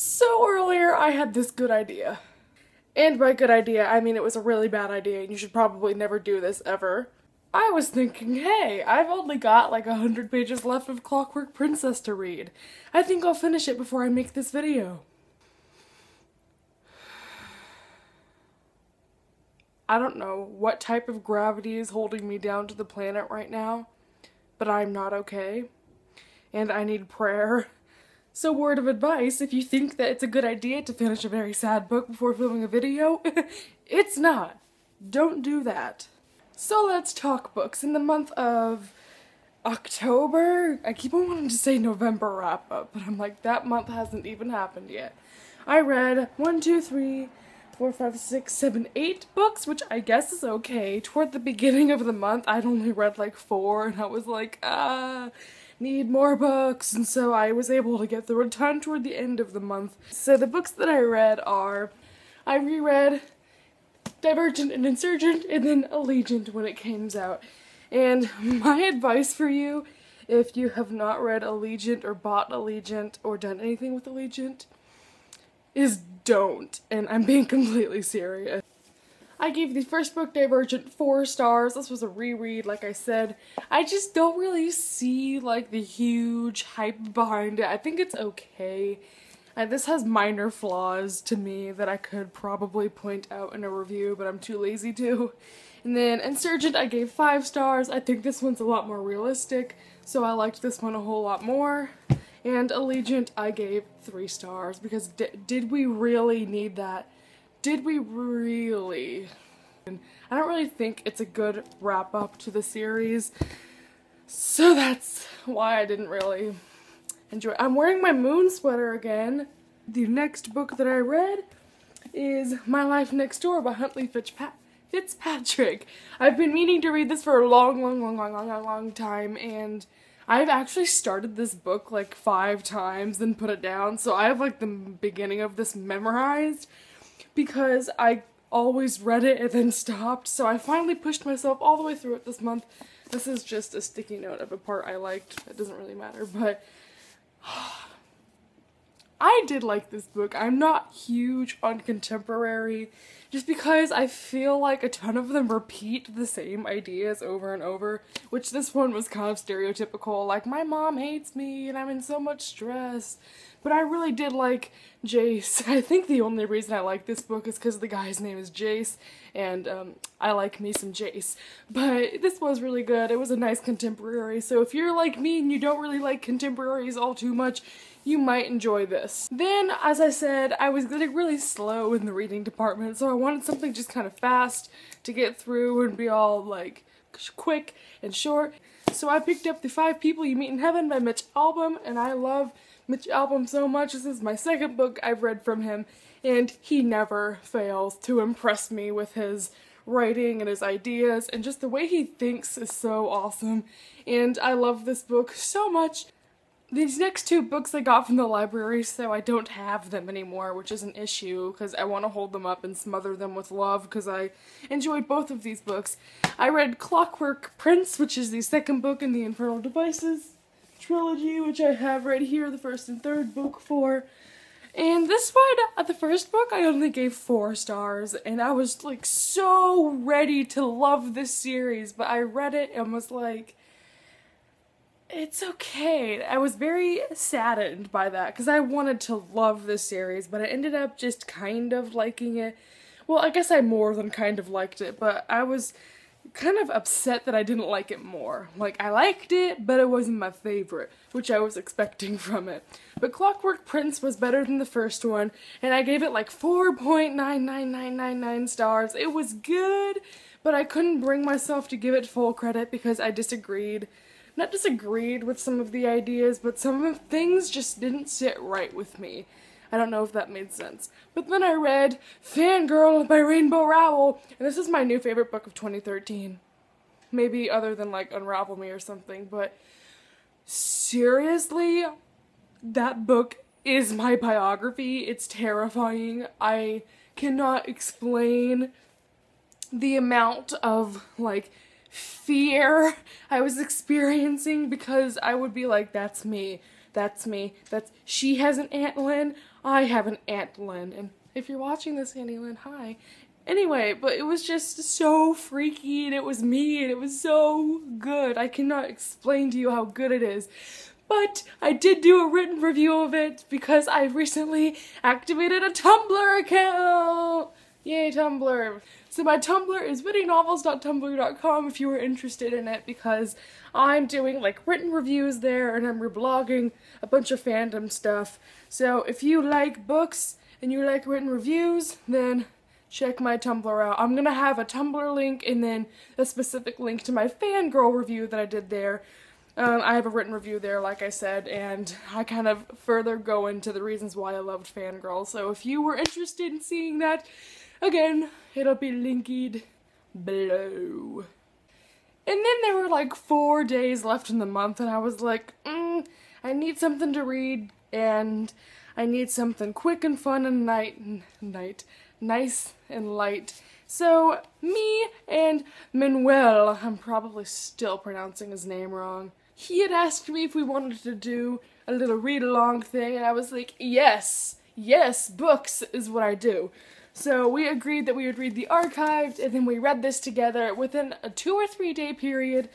So earlier I had this good idea. And by good idea, I mean it was a really bad idea and you should probably never do this ever. I was thinking, hey, I've only got like a hundred pages left of Clockwork Princess to read. I think I'll finish it before I make this video. I don't know what type of gravity is holding me down to the planet right now, but I'm not okay. And I need prayer. So word of advice, if you think that it's a good idea to finish a very sad book before filming a video, it's not. Don't do that. So let's talk books. In the month of October, I keep on wanting to say November wrap up, but I'm like, that month hasn't even happened yet. I read one, two, three, four, five, six, seven, eight books, which I guess is okay. Toward the beginning of the month, I'd only read like four, and I was like, ah need more books, and so I was able to get the return toward the end of the month. So the books that I read are, I reread Divergent and Insurgent, and then Allegiant when it came out. And my advice for you, if you have not read Allegiant or bought Allegiant or done anything with Allegiant, is don't. And I'm being completely serious. I gave the first book, Divergent, four stars. This was a reread, like I said. I just don't really see, like, the huge hype behind it. I think it's okay. Uh, this has minor flaws to me that I could probably point out in a review, but I'm too lazy to. And then Insurgent, I gave five stars. I think this one's a lot more realistic, so I liked this one a whole lot more. And Allegiant, I gave three stars, because did we really need that? Did we really? And I don't really think it's a good wrap up to the series. So that's why I didn't really enjoy I'm wearing my moon sweater again. The next book that I read is My Life Next Door by Huntley Fitzpat Fitzpatrick. I've been meaning to read this for a long, long, long, long, long, long, long time, and I've actually started this book like five times, and put it down, so I have like the beginning of this memorized because I always read it and then stopped, so I finally pushed myself all the way through it this month. This is just a sticky note of a part I liked. It doesn't really matter, but I did like this book. I'm not huge on contemporary just because I feel like a ton of them repeat the same ideas over and over, which this one was kind of stereotypical, like my mom hates me and I'm in so much stress. But I really did like Jase. I think the only reason I like this book is because the guy's name is Jase, and um, I like me some Jase. But this was really good. It was a nice contemporary, so if you're like me and you don't really like contemporaries all too much, you might enjoy this. Then, as I said, I was getting really slow in the reading department, so I wanted something just kind of fast to get through and be all, like, quick and short. So I picked up The Five People You Meet in Heaven by Mitch Albom, and I love Mitch Albom so much. This is my second book I've read from him, and he never fails to impress me with his writing and his ideas, and just the way he thinks is so awesome. And I love this book so much. These next two books I got from the library, so I don't have them anymore, which is an issue because I want to hold them up and smother them with love because I enjoyed both of these books. I read Clockwork Prince, which is the second book in the Infernal Devices trilogy, which I have right here, the first and third book for. And this one, uh, the first book, I only gave four stars, and I was like so ready to love this series, but I read it and was like, it's okay. I was very saddened by that because I wanted to love this series, but I ended up just kind of liking it. Well, I guess I more than kind of liked it, but I was kind of upset that I didn't like it more. Like, I liked it, but it wasn't my favorite, which I was expecting from it. But Clockwork Prince was better than the first one, and I gave it like 4.99999 stars. It was good, but I couldn't bring myself to give it full credit because I disagreed. Not disagreed with some of the ideas, but some of the things just didn't sit right with me. I don't know if that made sense. But then I read Fangirl by Rainbow Rowell, and this is my new favorite book of 2013. Maybe other than like Unravel Me or something, but seriously, that book is my biography. It's terrifying. I cannot explain the amount of like fear I was experiencing because I would be like, that's me that's me. That's she has an Aunt Lynn. I have an Aunt Lynn, and if you're watching this, Auntie Lynn, hi. Anyway, but it was just so freaky, and it was me, and it was so good. I cannot explain to you how good it is. But I did do a written review of it because I recently activated a Tumblr account! Yay, Tumblr! So my Tumblr is whittynovels.tumblr.com if you are interested in it because I'm doing like written reviews there and I'm reblogging a bunch of fandom stuff. So if you like books and you like written reviews, then check my Tumblr out. I'm gonna have a Tumblr link and then a specific link to my fangirl review that I did there. Um, I have a written review there, like I said, and I kind of further go into the reasons why I loved Fangirl. So if you were interested in seeing that, again, it'll be linked below. And then there were like four days left in the month, and I was like, mm, I need something to read, and I need something quick and fun and night, night, nice and light. So me and Manuel, I'm probably still pronouncing his name wrong he had asked me if we wanted to do a little read along thing, and I was like, yes, yes, books is what I do. So we agreed that we would read the archived, and then we read this together within a two or three day period.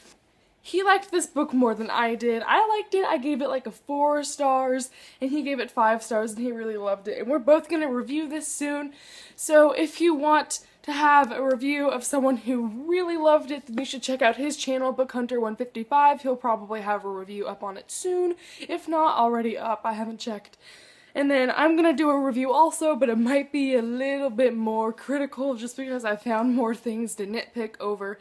He liked this book more than I did. I liked it. I gave it like a four stars, and he gave it five stars, and he really loved it. And we're both gonna review this soon. So if you want to have a review of someone who really loved it, then you should check out his channel, Book Hunter 155 He'll probably have a review up on it soon. If not, already up. I haven't checked. And then I'm gonna do a review also, but it might be a little bit more critical just because I found more things to nitpick over.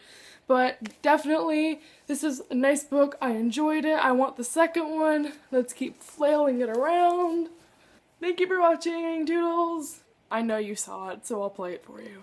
But definitely, this is a nice book. I enjoyed it. I want the second one. Let's keep flailing it around. Thank you for watching, Doodles! I know you saw it, so I'll play it for you.